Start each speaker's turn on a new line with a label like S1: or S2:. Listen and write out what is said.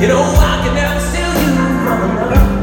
S1: You know I can never steal you from another.